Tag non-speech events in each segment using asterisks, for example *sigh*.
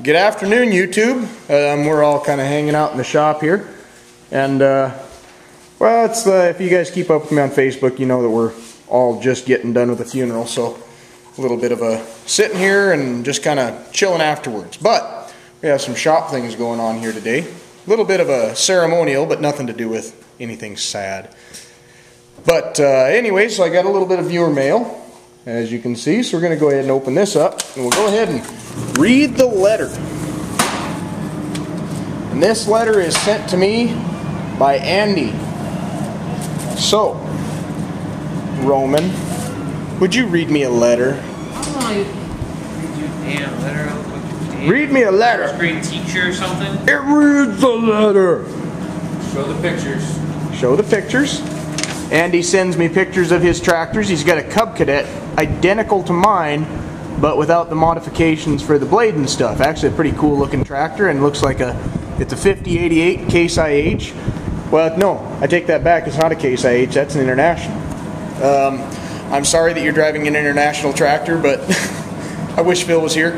good afternoon, YouTube. Um, we're all kind of hanging out in the shop here. And, uh, well, it's uh, if you guys keep up with me on Facebook, you know that we're all just getting done with the funeral. So, a little bit of a sitting here and just kind of chilling afterwards. But, we have some shop things going on here today. A little bit of a ceremonial, but nothing to do with anything sad. But, uh, anyway, so I got a little bit of viewer mail as you can see. So we're going to go ahead and open this up and we'll go ahead and read the letter. And this letter is sent to me by Andy. So, Roman, would you read me a letter? Damn, letter. Read me a letter. First grade teacher or something. It reads the letter. Show the pictures. Show the pictures. Andy sends me pictures of his tractors. He's got a Cub Cadet identical to mine, but without the modifications for the blade and stuff. Actually, a pretty cool looking tractor and looks like a it's a 5088 Case IH. Well, no, I take that back. It's not a Case IH. That's an international. Um, I'm sorry that you're driving an international tractor, but *laughs* I wish Phil was here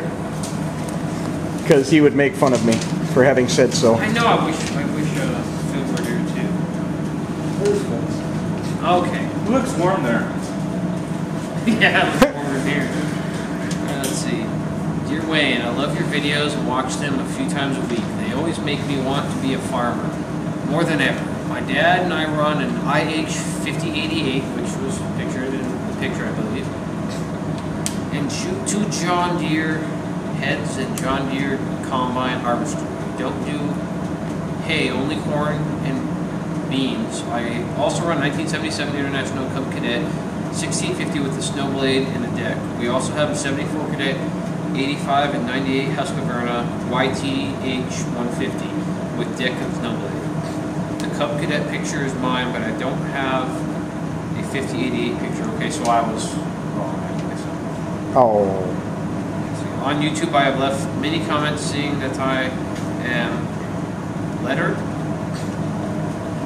because he would make fun of me for having said so. I know. I wish. I wish uh, Phil were here too. Okay. It looks warm there. *laughs* yeah, it's warmer here. Let's see. Dear Wayne, I love your videos and watch them a few times a week. They always make me want to be a farmer more than ever. My dad and I run an IH 5088, which was pictured in the picture, I believe, and shoot two John Deere heads and John Deere combine harvester. We don't do hay, only corn and beans. I also run 1977 International Cub Cadet 1650 with the snow blade and a deck. We also have a 74 Cadet 85 and 98 Husqvarna YTH 150 with deck and snow blade. The Cub Cadet picture is mine, but I don't have a 5088 picture. Okay, so I was wrong. Oh. On YouTube, I have left many comments saying that I am lettered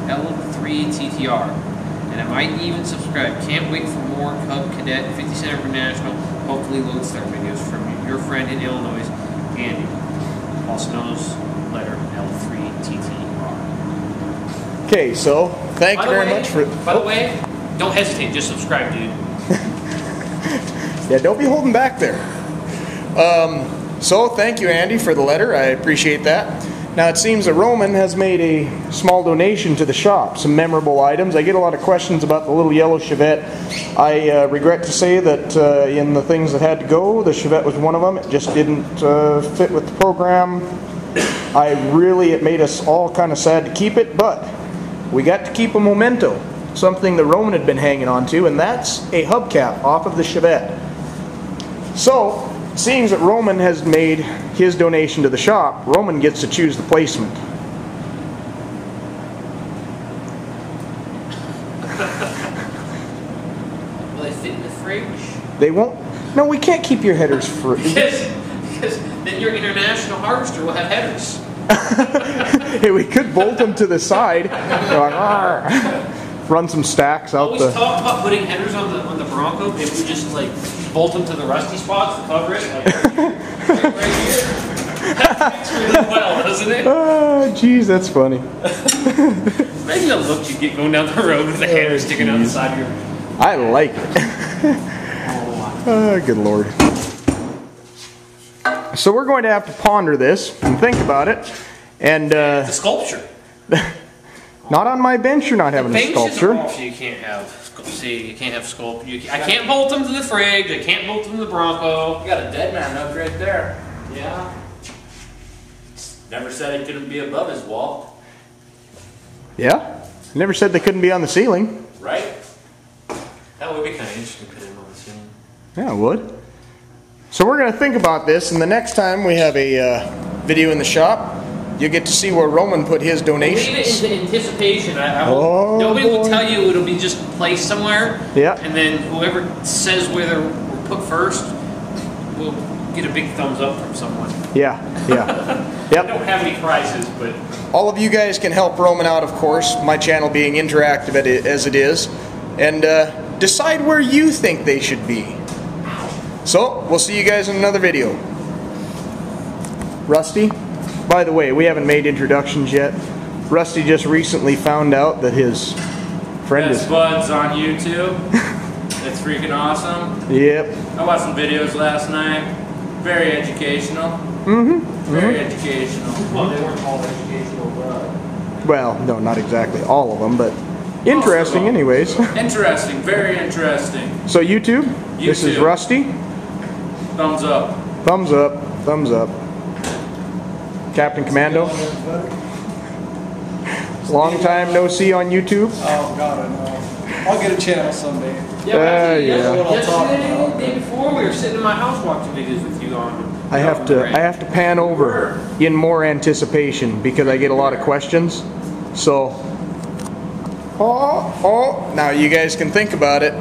L3TTR, and I might even subscribe. Can't wait for more Cub Cadet 50 Cent International, hopefully Loadstar videos from your friend in Illinois, Andy, also known as letter L3TTR. Okay, so thank By you very way- much for. By the way, don't hesitate, just subscribe, dude. *laughs* Yeah, don't be holding back there. Um, so, thank you, Andy, for the letter. I appreciate that. Now, it seems that Roman has made a small donation to the shop, some memorable items. I get a lot of questions about the little yellow Chevette. I uh, regret to say that uh, in the things that had to go, the Chevette was one of them. It just didn't uh, fit with the program. I really, it made us all kind of sad to keep it, but we got to keep a memento, something that Roman had been hanging on to, and that's a hubcap off of the Chevette. So, seeing that Roman has made his donation to the shop, Roman gets to choose the placement. *laughs* Will they fit in the fridge? They won't. No, we can't keep your headers free. *laughs* Because, because then your international harvester will have headers. *laughs* hey, we could bolt them to the side. Like, Run some stacks out Always the. talk about putting headers on the Bronco. If we just like bolt them to the rusty spots to cover it, like right, *laughs* right here. That fits really well, doesn't it? Oh, jeez, that's funny. *laughs* Imagine the look you get going down the road with the header sticking out the side of your. I like it. *laughs* Ah, good lord. So we're going to have to ponder this and think about it. And uh, The sculpture. not on my bench, you're not having a sculpture. you can't have. Scu- See, you can't have sculpture. You I can't bolt them to the fridge. I can't bolt them to the Bronco. You got a dead man up right there. Yeah. Never said it couldn't be above his wall, Yeah? Never said they couldn't be on the ceiling. right? That would be kind of interesting to put him on the ceiling. Yeah, it would. So we're going to think about this, and the next time we have a uh, video in the shop, you'll get to see where Roman put his donations. Leave donations. it into anticipation. I, I Oh, hope nobody will tell you it'll be just placed somewhere. Yeah. And then whoever says where they're put first will get a big thumbs up from someone. Yeah, yeah. *laughs* yep. I don't have any prizes, but All of you guys can help Roman out, of course, my channel being interactive as it is, and uh, decide where you think they should be. So, we'll see you guys in another video. Rusty. By the way, we haven't made introductions yet. Rusty just recently found out that his friend Best is. buds on YouTube. *laughs* It's freaking awesome. Yep. I watched some videos last night. Very educational. Mm-hmm. Very educational. Well, they weren't called educational, but. Well, no, not exactly all of them, but interesting, anyways. *laughs* Interesting. Very interesting. So YouTube, this is Rusty. Thumbs up. Thumbs up, thumbs up. Captain Commando, long time no see on YouTube. Oh, God, I know. I'll get a channel someday. Yeah, Uh, actually, yeah. yesterday, What I'll talk yesterday, about. the day before, we were sitting in my house watching videos with you on. I have to I have to pan over in more anticipation because I get a lot of questions. So oh oh now you guys can think about it.